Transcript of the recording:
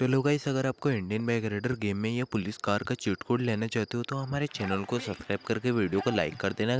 तो लोग गाइस, अगर आपको इंडियन बाइक राइडर गेम में या पुलिस कार का चीट कोड लेना चाहते हो तो हमारे चैनल को सब्सक्राइब करके वीडियो को लाइक कर देना।